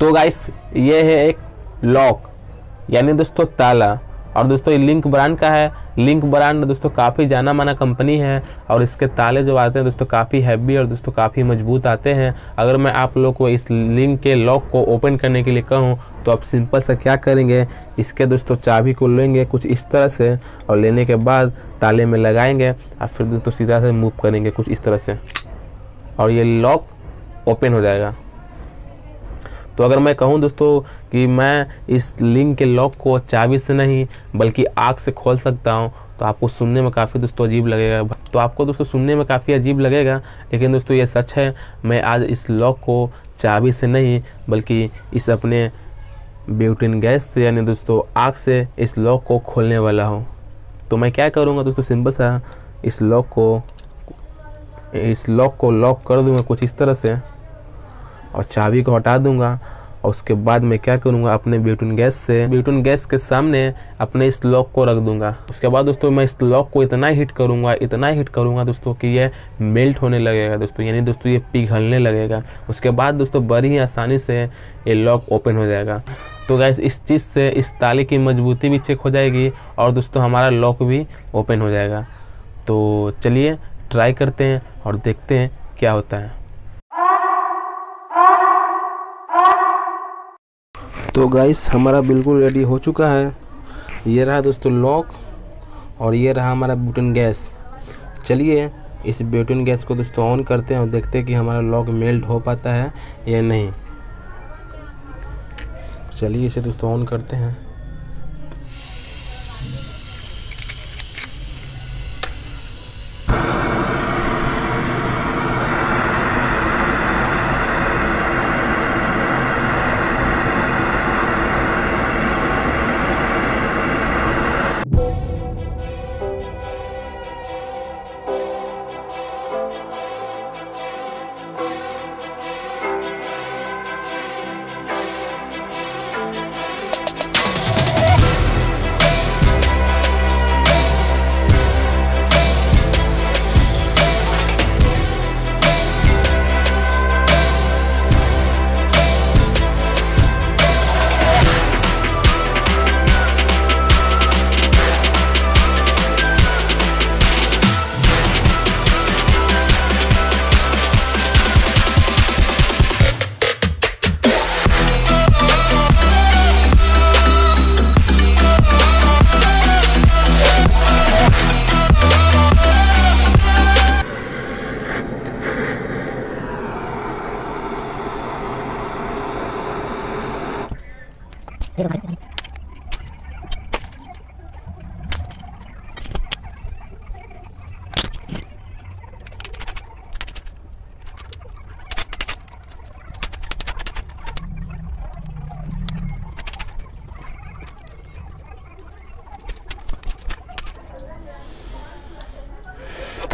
तो गाइस ये है एक लॉक यानी दोस्तों, ताला. और दोस्तों, ये लिंक ब्रांड का है. लिंक ब्रांड दोस्तों, काफ़ी जाना माना कंपनी है. और इसके ताले जो आते हैं, दोस्तों, काफ़ी हैवी और दोस्तों, काफ़ी मज़बूत आते हैं. अगर मैं आप लोग को इस लिंक के लॉक को ओपन करने के लिए कहूँ तो आप सिंपल से क्या करेंगे? इसके दोस्तों, चाबी को लेंगे कुछ इस तरह से और लेने के बाद ताले में लगाएँगे. और फिर दोस्तों, सीधा से मूव करेंगे कुछ इस तरह से. और ये लॉक ओपन हो जाएगा. तो अगर मैं कहूँ दोस्तों कि मैं इस लिंक के लॉक को चाबी से नहीं, बल्कि आग से खोल सकता हूँ तो आपको सुनने में काफ़ी दोस्तों अजीब लगेगा। तो आपको दोस्तों सुनने में काफ़ी अजीब लगेगा, लेकिन दोस्तों ये सच है, मैं आज इस लॉक को चाबी से नहीं, बल्कि इस अपने ब्यूटिन गैस से, यानी दोस्तों आग से इस लॉक को खोलने वाला हूँ। तो मैं क्या करूँगा दोस्तों सिंपल सा इस लॉक को, इस लॉक को लॉक कर दूँगा कुछ इस तरह से। और चाबी को हटा दूँगा और उसके बाद मैं क्या करूँगा? अपने ब्यूटन गैस से, ब्यूटन गैस के सामने अपने इस लॉक को रख दूँगा। उसके बाद दोस्तों मैं इस लॉक को इतना हिट करूँगा, इतना हिट करूँगा दोस्तों कि ये मेल्ट होने लगेगा दोस्तों, यानी दोस्तों ये पिघलने लगेगा। उसके बाद दोस्तों बड़ी ही आसानी से ये लॉक ओपन हो जाएगा। तो गैस इस चीज़ से, इस ताले की मजबूती भी चेक हो जाएगी और दोस्तों हमारा लॉक भी ओपन हो जाएगा। तो चलिए ट्राई करते हैं और देखते हैं क्या होता है। तो गाइस हमारा बिल्कुल रेडी हो चुका है। ये रहा दोस्तों लॉक और ये रहा हमारा ब्यूटन गैस चलिए, इस ब्यूटन गैस को दोस्तों ऑन करते हैं और देखते हैं कि हमारा लॉक मेल्ट हो पाता है या नहीं। चलिए इसे दोस्तों ऑन करते हैं।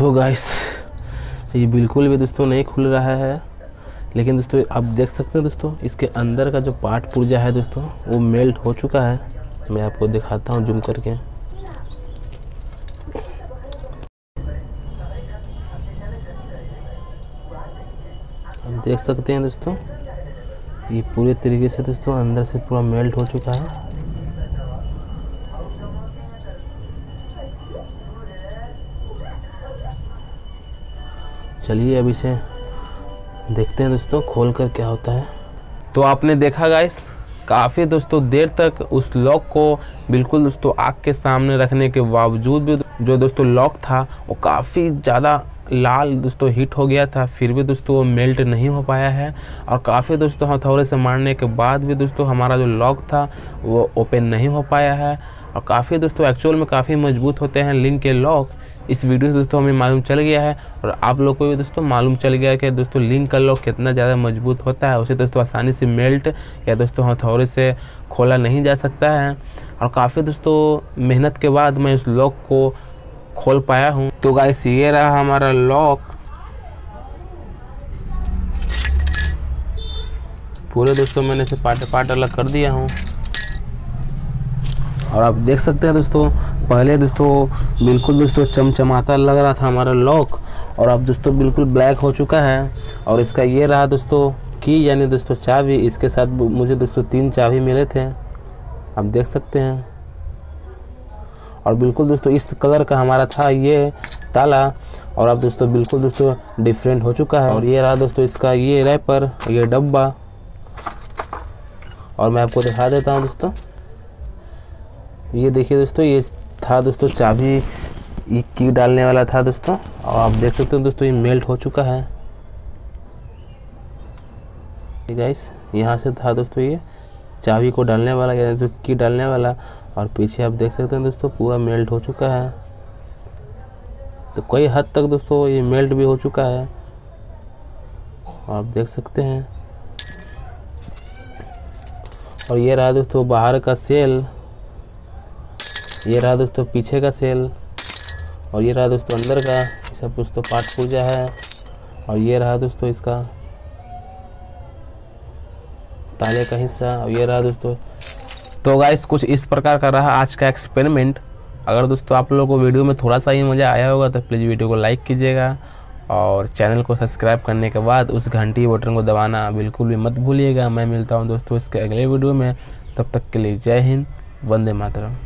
तो गाइस ये बिल्कुल भी दोस्तों नहीं खुल रहा है। लेकिन दोस्तों, आप देख सकते हैं दोस्तों, इसके अंदर का जो पार्ट पुर्जा है दोस्तों, वो मेल्ट हो चुका है। मैं आपको दिखाता हूँ जूम करके। देख सकते हैं दोस्तों, ये पूरे तरीके से दोस्तों अंदर से पूरा मेल्ट हो चुका है। चलिए अब इसे देखते हैं दोस्तों खोल कर क्या होता है। तो आपने देखा गाइस काफ़ी दोस्तों देर तक उस लॉक को बिल्कुल दोस्तों आग के सामने रखने के बावजूद भी जो दोस्तों लॉक था, वो काफ़ी ज़्यादा लाल दोस्तों हीट हो गया था, फिर भी दोस्तों वो मेल्ट नहीं हो पाया है। और काफ़ी दोस्तों हथौड़े से मारने के बाद भी दोस्तों हमारा जो लॉक था, वो ओपन नहीं हो पाया है। और काफ़ी दोस्तों एक्चुअल में काफ़ी मज़बूत होते हैं लिंक के लॉक इस वीडियो से दोस्तों, हमें मालूम चल गया है और आप लोग को भी दोस्तों मालूम चल गया है कि दोस्तों लिंक का लॉक कितना ज़्यादा मज़बूत होता है। उसे दोस्तों आसानी से मेल्ट या दोस्तों हथौड़े से खोला नहीं जा सकता है। और काफ़ी दोस्तों, मेहनत के बाद मैं उस लॉक को खोल पाया हूँ। तो गाइस ये रहा हमारा लॉक पूरे दोस्तों, मैंने इसे पार्ट पार्ट अलग कर दिया हूँ। और आप देख सकते हैं दोस्तों, पहले दोस्तों बिल्कुल दोस्तों चमचमाता लग रहा था हमारा लॉक और अब दोस्तों बिल्कुल ब्लैक हो चुका है। और इसका ये रहा दोस्तों की यानी दोस्तों चाबी, इसके साथ मुझे दोस्तों तीन चाबी मिले थे। आप देख सकते हैं। और बिल्कुल दोस्तों इस कलर का हमारा था ये ताला, और अब दोस्तों बिल्कुल दोस्तों डिफरेंट हो चुका है। और ये रहा दोस्तों इसका ये रैपर ये डब्बा। और मैं आपको दिखा देता हूँ दोस्तों। ये देखिए दोस्तों, ये था दोस्तों चाबी, ये की डालने वाला था दोस्तों। और आप देख सकते हो दोस्तों, ये मेल्ट हो चुका है। गाइस यहाँ से था दोस्तों ये चाबी को डालने वाला या तो की डालने वाला। और पीछे आप देख सकते हैं दोस्तों, पूरा मेल्ट हो चुका है। तो कई हद तक दोस्तों, ये मेल्ट भी हो चुका है। आप देख सकते हैं। और ये रहा दोस्तों बाहर का सेल। ये रहा दोस्तों पीछे का सेल, और ये रहा दोस्तों अंदर का सब दोस्तों पार्ट पूजा है, और ये रहा दोस्तों इसका ताले का हिस्सा, और ये रहा दोस्तों। तो गाइस कुछ इस प्रकार का रहा आज का एक्सपेरिमेंट अगर दोस्तों आप लोगों को वीडियो में थोड़ा सा ही मज़ा आया होगा तो प्लीज़ वीडियो को लाइक कीजिएगा, और चैनल को सब्सक्राइब करने के बाद उस घंटी बटन को दबाना बिल्कुल भी मत भूलिएगा। मैं मिलता हूँ दोस्तों इसके अगले वीडियो में, तब तक के लिए जय हिंद, वंदे मातरम।